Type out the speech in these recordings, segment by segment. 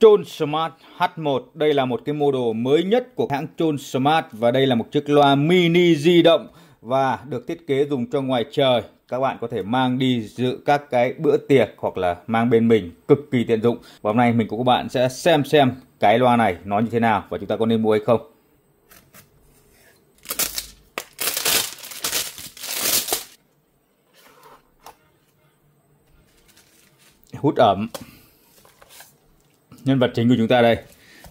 Tone Smart H1. Đây là một cái model mới nhất của hãng Tone Smart và đây là một chiếc loa mini di động và được thiết kế dùng cho ngoài trời. Các bạn có thể mang đi dự các cái bữa tiệc hoặc là mang bên mình, cực kỳ tiện dụng. Và hôm nay mình cùng các bạn sẽ xem xem cái loa này nó như thế nào và chúng ta có nên mua hay không. Hút ẩm nhân vật chính của chúng ta đây.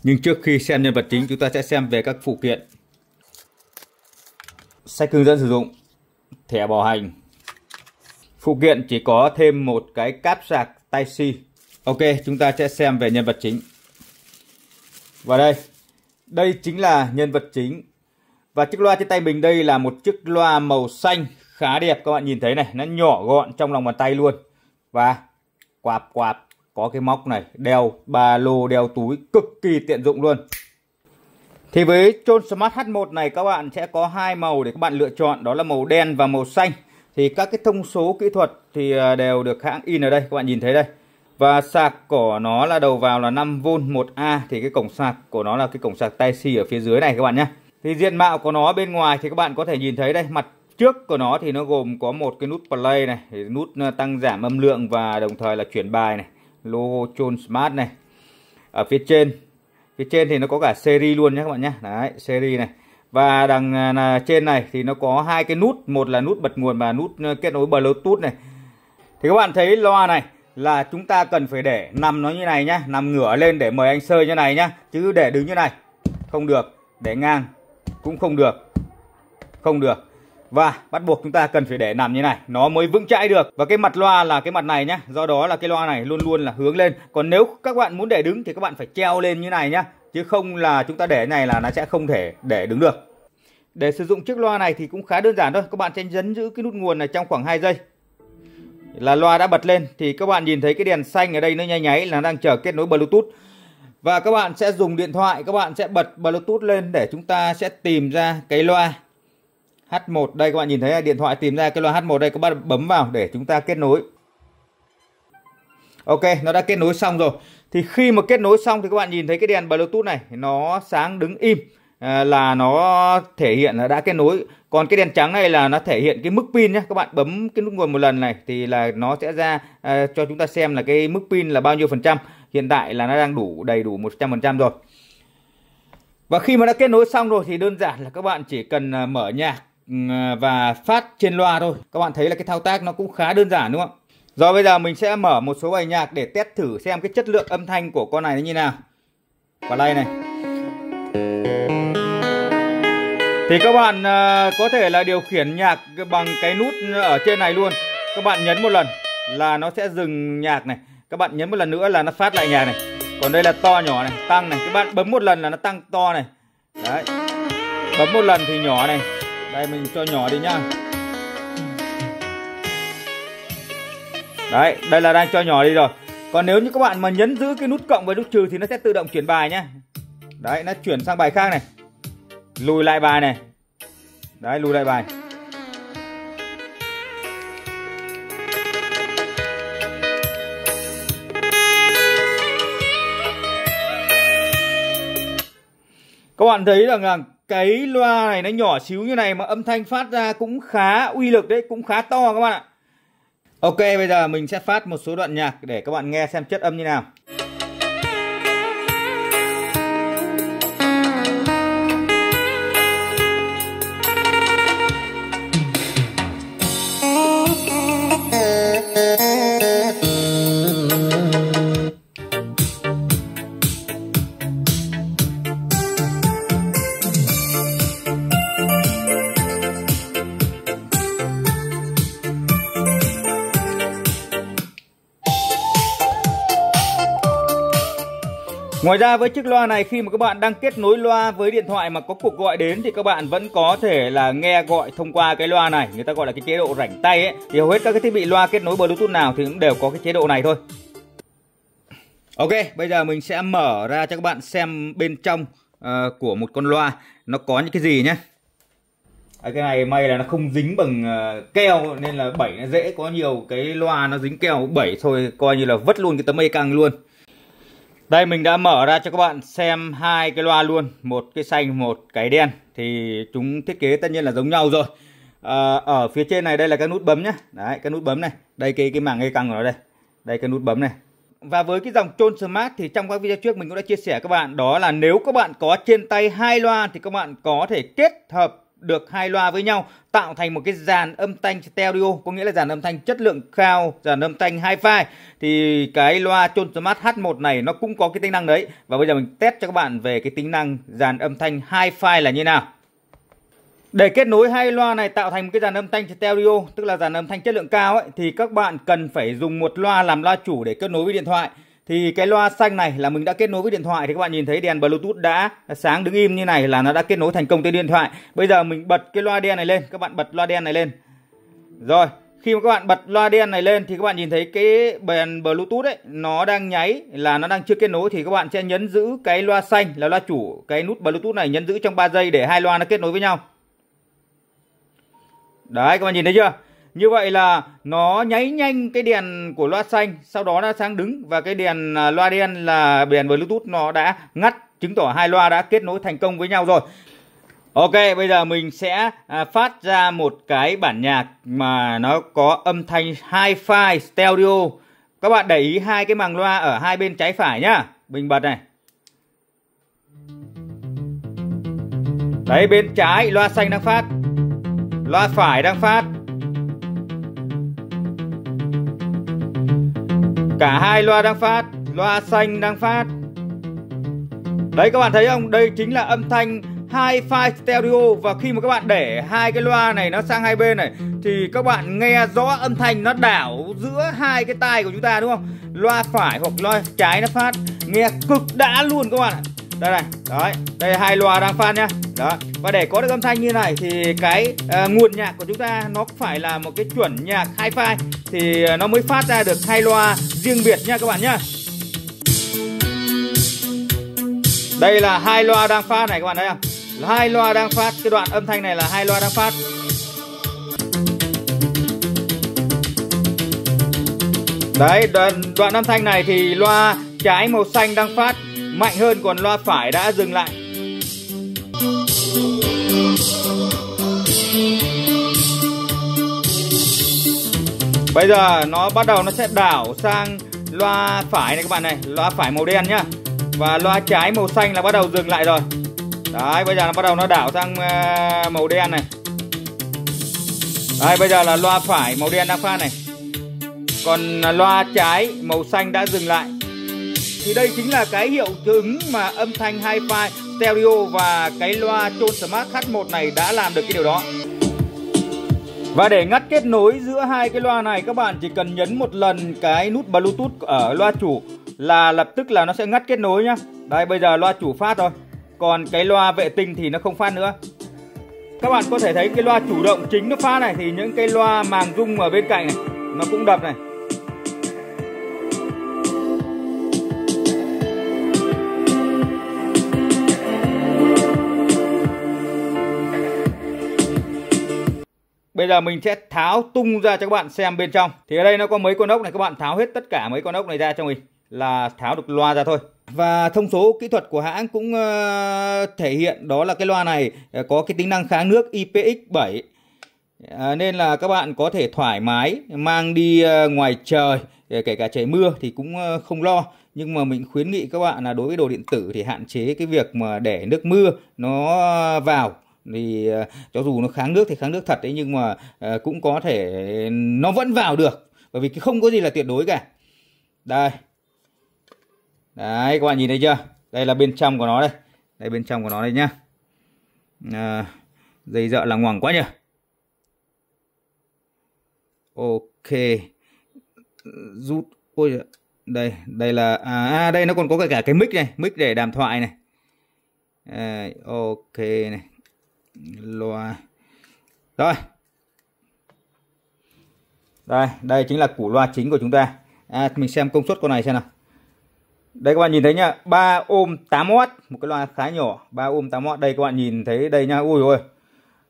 Nhưng trước khi xem nhân vật chính chúng ta sẽ xem về các phụ kiện. Sách hướng dẫn sử dụng, thẻ bảo hành. Phụ kiện chỉ có thêm một cái cáp sạc Type-C. Ok, chúng ta sẽ xem về nhân vật chính. Và đây, đây chính là nhân vật chính. Và chiếc loa trên tay mình đây là một chiếc loa màu xanh khá đẹp các bạn nhìn thấy này, nó nhỏ gọn trong lòng bàn tay luôn. Và quạt quạt có cái móc này, đeo ba lô, đeo túi cực kỳ tiện dụng luôn. Thì với Tron Smart H1 này, các bạn sẽ có hai màu để các bạn lựa chọn. Đó là màu đen và màu xanh. Thì các cái thông số kỹ thuật thì à, đều được hãng in ở đây, các bạn nhìn thấy đây. Và sạc của nó là đầu vào là 5V 1A thì cái cổng sạc của nó là cái cổng sạc Type-C ở phía dưới này, các bạn nhé. Thì diện mạo của nó bên ngoài thì các bạn có thể nhìn thấy đây, mặt trước của nó thì nó gồm có một cái nút play này nút à, tăng giảm âm lượng và đồng thời là chuyển bài này logo Chôn Smart này. Ở phía trên phía trên thì nó có cả series luôn nhé các bạn nhé. Đấy, series này. Và đằng à, trên này thì nó có hai cái nút, một là nút bật nguồn và nút ờ, kết nối bluetooth này. Thì các bạn thấy loa này là chúng ta cần phải để nằm nó như này nhá, nằm ngửa lên để mời anh sơi như này nhá. Chứ để đứng như này, không được. Để ngang, cũng không được. Không được và bắt buộc chúng ta cần phải để nằm như này. Nó mới vững chãi được. Và cái mặt loa là cái mặt này nhá. Do đó là cái loa này luôn luôn là hướng lên. Còn nếu các bạn muốn để đứng thì các bạn phải treo lên như này nhá. Chứ không là chúng ta để này là nó sẽ không thể để đứng được. Để sử dụng chiếc loa này thì cũng khá đơn giản thôi. Các bạn sẽ nhấn giữ cái nút nguồn này trong khoảng 2 giây. Là loa đã bật lên thì các bạn nhìn thấy cái đèn xanh ở đây nó nháy nháy là đang chờ kết nối bluetooth. Và các bạn sẽ dùng điện thoại, các bạn sẽ bật bluetooth lên để chúng ta sẽ tìm ra cái loa. H1 đây các bạn nhìn thấy điện thoại tìm ra cái loa H1 đây các bạn bấm vào để chúng ta kết nối. Ok nó đã kết nối xong rồi. Thì khi mà kết nối xong thì các bạn nhìn thấy cái đèn Bluetooth này nó sáng đứng im. À, là nó thể hiện là đã kết nối. Còn cái đèn trắng này là nó thể hiện cái mức pin nhé các bạn bấm cái nút nguồn một lần này thì là nó sẽ ra à, cho chúng ta xem là cái mức pin là bao nhiêu phần trăm. Hiện tại là nó đang đủ đầy đủ 100% rồi. Và khi mà đã kết nối xong rồi thì đơn giản là các bạn chỉ cần à, mở nhạc À, và phát trên loa thôi. Các bạn thấy là cái thao tác nó cũng khá đơn giản đúng không ạ? Rồi bây giờ mình sẽ mở một số bài nhạc để test thử xem cái chất lượng âm thanh của con này nó như nào. Quả đây này. Thì các bạn à, có thể là điều khiển nhạc bằng cái nút ở trên này luôn. Các bạn nhấn một lần là nó sẽ dừng nhạc này. Các bạn nhấn một lần nữa là nó phát lại nhạc này. Còn đây là to nhỏ này, tăng này. Các bạn bấm một lần là nó tăng to này. Đấy. Bấm một lần thì nhỏ này đây, mình cho nhỏ đi nhá. Đấy, đây là đang cho nhỏ đi rồi. Còn nếu như các bạn mà nhấn giữ cái nút cộng với nút trừ thì nó sẽ tự động chuyển bài nhá. Đấy, nó chuyển sang bài khác này. Lùi lại bài này. Đấy, lùi lại bài. Các bạn thấy rằng là cái loa này nó nhỏ xíu như này mà âm thanh phát ra cũng khá uy lực đấy, cũng khá to các bạn ạ. Ok, bây giờ mình sẽ phát một số đoạn nhạc để các bạn nghe xem chất âm như nào. Ngoài ra với chiếc loa này khi mà các bạn đang kết nối loa với điện thoại mà có cuộc gọi đến thì các bạn vẫn có thể là nghe gọi thông qua cái loa này, người ta gọi là cái chế độ rảnh tay ấy. Thì hầu hết các cái thiết bị loa kết nối Bluetooth nào thì cũng đều có cái chế độ này thôi. Ok, bây giờ mình sẽ mở ra cho các bạn xem bên trong uh, của một con loa nó có những cái gì nhé. À, cái này may là nó không dính bằng uh, keo nên là bẩy nó dễ có nhiều cái loa nó dính keo bẩy thôi coi như là vứt luôn cái tấm mây căng luôn đây mình đã mở ra cho các bạn xem hai cái loa luôn, một cái xanh, một cái đen. Thì chúng thiết kế tất nhiên là giống nhau rồi. À, ở phía trên này đây là cái nút bấm nhá. Đấy, cái nút bấm này. Đây cái cái màng dây căng của nó đây. Đây cái nút bấm này. Và với cái dòng Tone Smart thì trong các video trước mình cũng đã chia sẻ các bạn đó là nếu các bạn có trên tay hai loa thì các bạn có thể kết hợp được hai loa với nhau, tạo thành một cái dàn âm thanh stereo, có nghĩa là dàn âm thanh chất lượng cao, dàn âm thanh hi-fi. Thì cái loa Tone Smart H1 này nó cũng có cái tính năng đấy. Và bây giờ mình test cho các bạn về cái tính năng dàn âm thanh hi-fi là như nào. Để kết nối hai loa này tạo thành một cái dàn âm thanh stereo, tức là dàn âm thanh chất lượng cao ấy, thì các bạn cần phải dùng một loa làm loa chủ để kết nối với điện thoại thì cái loa xanh này là mình đã kết nối với điện thoại thì các bạn nhìn thấy đèn bluetooth đã sáng đứng im như này là nó đã kết nối thành công tới điện thoại. Bây giờ mình bật cái loa đen này lên, các bạn bật loa đen này lên. Rồi, khi mà các bạn bật loa đen này lên thì các bạn nhìn thấy cái đèn bluetooth ấy, nó đang nháy, là nó đang chưa kết nối thì các bạn sẽ nhấn giữ cái loa xanh là loa chủ cái nút bluetooth này, nhấn giữ trong 3 giây để hai loa nó kết nối với nhau. Đấy, các bạn nhìn thấy chưa? Như vậy là nó nháy nhanh cái đèn của loa xanh, sau đó nó sáng đứng và cái đèn à, loa đen là đèn Bluetooth nó đã ngắt, chứng tỏ hai loa đã kết nối thành công với nhau rồi. Ok, bây giờ mình sẽ à, phát ra một cái bản nhạc mà nó có âm thanh hi-fi stereo. Các bạn để ý hai cái màng loa ở hai bên trái phải nhá. Mình bật này. Đấy bên trái loa xanh đang phát. Loa phải đang phát. Cả hai loa đang phát, Loa xanh đang phát. Đấy, các bạn thấy không? Đây chính là âm thanh hai file stereo. Và khi mà các bạn để hai cái loa này nó sang hai bên này, Thì các bạn nghe rõ âm thanh nó đảo giữa hai cái tai của chúng ta, đúng không? Loa phải hoặc loa trái nó phát. Nghe cực đã luôn, các bạn ạ. Đây này đấy đây là hai loa đang phát nhá. Đó và để có được âm thanh như này thì cái uh, nguồn nhạc của chúng ta nó phải là một cái chuẩn nhạc hi-fi. Thì ờ, nó mới phát ra được hai loa riêng biệt nha các bạn nhá. Đây là hai loa đang phát này các bạn thấy không? Hai loa đang phát cái đoạn âm thanh này là hai loa đang phát. Đấy đoạn, đoạn âm thanh này thì loa trái màu xanh đang phát mạnh hơn còn loa phải đã dừng lại. Bây giờ nó bắt đầu nó sẽ đảo sang loa phải này các bạn này, Loa phải màu đen nhá. Và loa trái màu xanh là bắt đầu dừng lại rồi. Đấy, bây giờ nó bắt đầu nó đảo sang ờ, màu đen này. Đây bây giờ là loa phải màu đen đang phát này. Còn ờ, loa trái màu xanh đã dừng lại thì đây chính là cái hiệu ứng mà âm thanh hi-fi, stereo và cái loa Tone Smart H1 này đã làm được cái điều đó. Và để ngắt kết nối giữa hai cái loa này, các bạn chỉ cần nhấn một lần cái nút Bluetooth ở loa chủ là lập tức là nó sẽ ngắt kết nối nhá. Đây, bây giờ loa chủ phát rồi. Còn cái loa vệ tinh thì nó không phát nữa. Các bạn có thể thấy cái loa chủ động chính nó phát này, thì những cái loa màng rung ở bên cạnh này, nó cũng đập này. Bây giờ mình sẽ tháo tung ra cho các bạn xem bên trong. Thì ở đây nó có mấy con ốc này các bạn tháo hết tất cả mấy con ốc này ra cho mình là tháo được loa ra thôi. Và thông số kỹ thuật của hãng cũng uh, thể hiện đó là cái loa này uh, có cái tính năng kháng nước IPX7 À, ờ, nên là các bạn có thể thoải mái mang đi uh, ngoài trời kể cả trời mưa thì cũng uh, không lo nhưng mà mình khuyến nghị các bạn là đối với đồ điện tử thì hạn chế cái việc mà để nước mưa nó vào thì ờ, cho dù nó kháng nước thì kháng nước thật đấy nhưng mà ờ, cũng có thể nó vẫn vào được. Bởi vì không có gì là tuyệt đối cả. Đây. Đấy các bạn nhìn thấy chưa? Đây là bên trong của nó đây. Đây bên trong của nó đây nhá. À, dây dợ là ngoằng quá nhỉ? Ok. Rút. Ôi đây đây là à, à đây nó còn có cả cái mic này. Mic để đàm thoại này. À, ok này loa. Rồi. Đây đây chính là củ loa chính của chúng ta. À, mình xem công suất con này xem nào. Đây các bạn nhìn thấy nhá 3 ôm 8W một cái loa khá nhỏ 3 ôm 8W đây các bạn nhìn thấy đây nha ui ôi.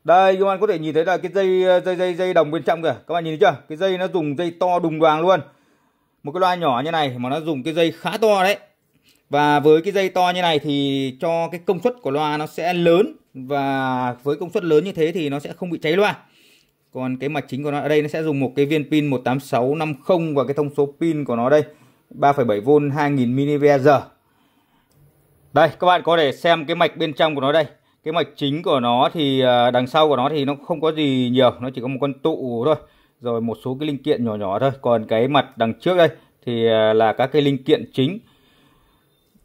Đây các bạn có thể nhìn thấy là cái dây dây dây dây đồng bên trong kìa. Các bạn nhìn thấy chưa? Cái dây nó dùng dây to đùng đoàn luôn. Một cái loa nhỏ như này mà nó dùng cái dây khá to đấy và với cái dây to như này thì cho cái công suất của loa nó sẽ lớn. Và với công suất lớn như thế thì nó sẽ không bị cháy loa. Còn cái mạch chính của nó ở đây nó sẽ dùng một cái viên pin 18650 và cái thông số pin của nó đây 3,7V 2000 mAh. Đây các bạn có thể xem cái mạch bên trong của nó đây. Cái mạch chính của nó thì à, đằng sau của nó thì nó không có gì nhiều nó chỉ có một con tụ thôi. Rồi một số cái linh kiện nhỏ nhỏ thôi. Còn cái mặt đằng trước đây thì à, là các cái linh kiện chính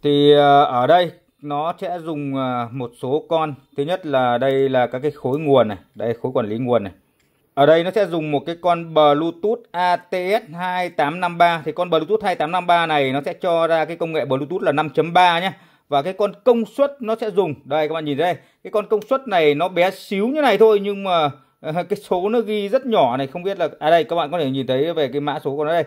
thì à, ở đây nó sẽ dùng à, một số con. Thứ nhất là đây là các cái khối nguồn này, đây khối quản lý nguồn này. Ở đây nó sẽ dùng một cái con Bluetooth ATS 2853 thì con Bluetooth 2853 này nó sẽ cho ra cái công nghệ Bluetooth là 5.3 nhé và cái con công suất nó sẽ dùng. Đây, các bạn nhìn đây. Cái con công suất này nó bé xíu như này thôi, nhưng mà ờ, cái số nó ghi rất nhỏ này. Không biết là à đây, các bạn có thể nhìn thấy về cái mã số của nó đây.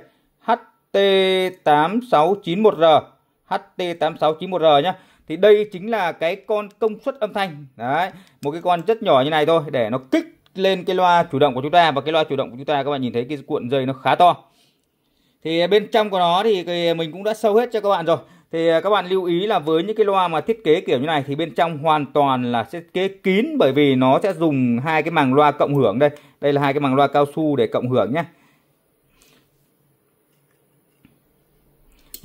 HT8691R HT8691R nhá. Thì đây chính là cái con công suất âm thanh. Đấy, một cái con rất nhỏ như này thôi để nó kích lên cái loa chủ động của chúng ta. Và cái loa chủ động của chúng ta, các bạn nhìn thấy cái cuộn dây nó khá to. Thì bên trong của nó thì mình cũng đã sâu hết cho các bạn rồi. Thì các bạn lưu ý là với những cái loa mà thiết kế kiểu như này thì bên trong hoàn toàn là thiết kế kín bởi vì nó sẽ dùng hai cái màng loa cộng hưởng đây. Đây là hai cái màng loa cao su để cộng hưởng nhé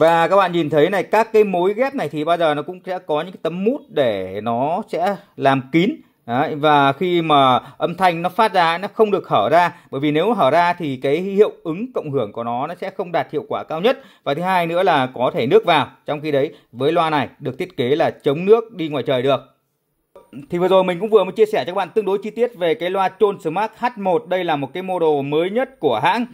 Và các bạn nhìn thấy này các cái mối ghép này thì bao giờ nó cũng sẽ có những cái tấm mút để nó sẽ làm kín. Đấy, và khi mà âm thanh nó phát ra nó không được hở ra. Bởi vì nếu hở ra thì cái hiệu ứng cộng hưởng của nó nó sẽ không đạt hiệu quả cao nhất. Và thứ hai nữa là có thể nước vào. Trong khi đấy với loa này được thiết kế là chống nước đi ngoài trời được. Thì vừa rồi mình cũng vừa mới chia sẻ cho các bạn tương đối chi tiết về cái loa Tone Smart H1 đây là một cái model mới nhất của hãng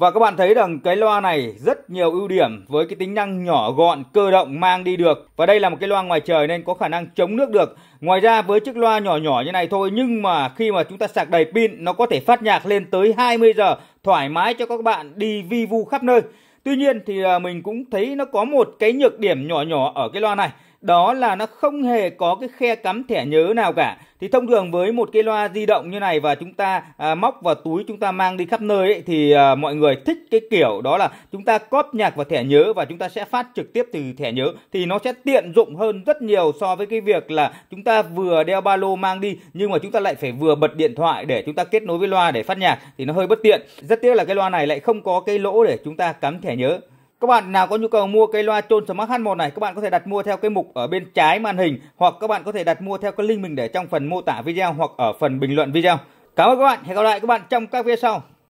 và các bạn thấy rằng cái loa này rất nhiều ưu điểm với cái tính năng nhỏ gọn, cơ động mang đi được. Và đây là một cái loa ngoài trời nên có khả năng chống nước được. Ngoài ra với chiếc loa nhỏ nhỏ như này thôi nhưng mà khi mà chúng ta sạc đầy pin nó có thể phát nhạc lên tới 20 giờ thoải mái cho các bạn đi vi vu khắp nơi. Tuy nhiên thì à, mình cũng thấy nó có một cái nhược điểm nhỏ nhỏ ở cái loa này đó là nó không hề có cái khe cắm thẻ nhớ nào cả. Thì thông thường với một cái loa di động như này và chúng ta à, móc vào túi chúng ta mang đi khắp nơi ấy, thì à, mọi người thích cái kiểu đó là chúng ta cóp nhạc vào thẻ nhớ và chúng ta sẽ phát trực tiếp từ thẻ nhớ. Thì nó sẽ tiện dụng hơn rất nhiều so với cái việc là chúng ta vừa đeo ba lô mang đi nhưng mà chúng ta lại phải vừa bật điện thoại để chúng ta kết nối với loa để phát nhạc. Thì nó hơi bất tiện. Rất tiếc là cái loa này lại không có cái lỗ để chúng ta cắm thẻ nhớ các bạn nào có nhu cầu mua cây loa Tone Smart H1 này, các bạn có thể đặt mua theo cái mục ở bên trái màn hình hoặc các bạn có thể đặt mua theo cái link mình để trong phần mô tả video hoặc ở phần bình luận video. Cảm ơn các bạn, hẹn gặp lại các bạn trong các video sau.